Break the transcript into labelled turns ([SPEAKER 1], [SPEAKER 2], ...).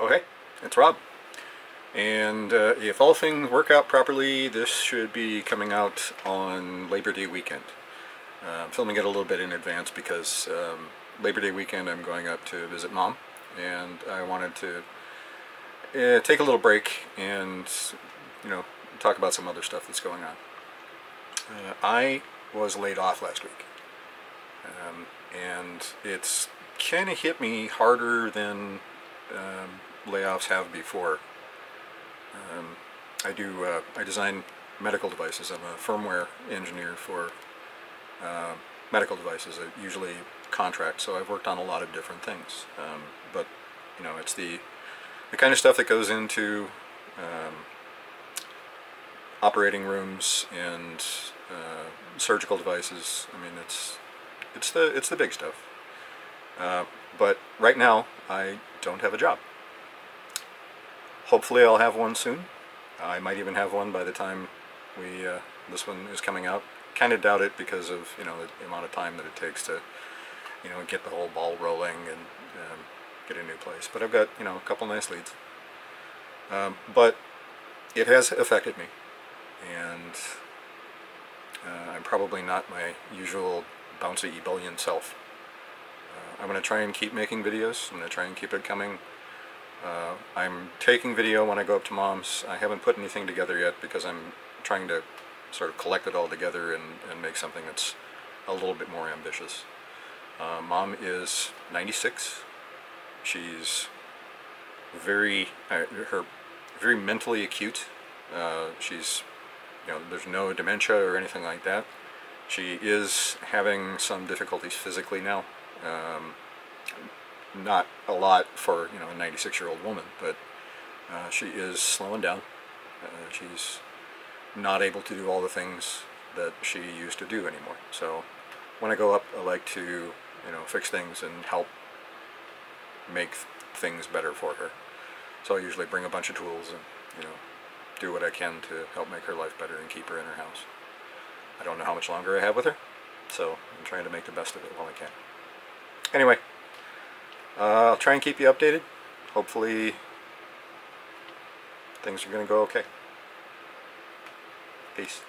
[SPEAKER 1] Oh hey, it's Rob. And uh, if all things work out properly, this should be coming out on Labor Day weekend. Uh, I'm filming it a little bit in advance because um, Labor Day weekend I'm going up to visit mom and I wanted to uh, take a little break and you know talk about some other stuff that's going on. Uh, I was laid off last week um, and it's kind of hit me harder than um, layoffs have before. Um, I do, uh, I design medical devices. I'm a firmware engineer for uh, medical devices. I usually contract, so I've worked on a lot of different things. Um, but, you know, it's the, the kind of stuff that goes into um, operating rooms and uh, surgical devices. I mean, it's, it's the, it's the big stuff. Uh, but right now, I don't have a job. Hopefully I'll have one soon. I might even have one by the time we uh, this one is coming out. Kind of doubt it because of you know the amount of time that it takes to you know get the whole ball rolling and um, get a new place. But I've got you know a couple nice leads. Um, but it has affected me, and uh, I'm probably not my usual bouncy ebullion self. Uh, I'm going to try and keep making videos. I'm going to try and keep it coming. Uh, I'm taking video when I go up to mom's. I haven't put anything together yet because I'm trying to sort of collect it all together and, and make something that's a little bit more ambitious. Uh, mom is 96. She's very, uh, her, very mentally acute. Uh, she's, you know, there's no dementia or anything like that. She is having some difficulties physically now. Um, not a lot for you know a 96 year old woman, but uh, she is slowing down. Uh, she's not able to do all the things that she used to do anymore. So when I go up, I like to you know fix things and help make things better for her. So I usually bring a bunch of tools and you know do what I can to help make her life better and keep her in her house. I don't know how much longer I have with her, so I'm trying to make the best of it while I can. Anyway, Uh, I'll try and keep you updated. Hopefully things are going to go okay. Peace.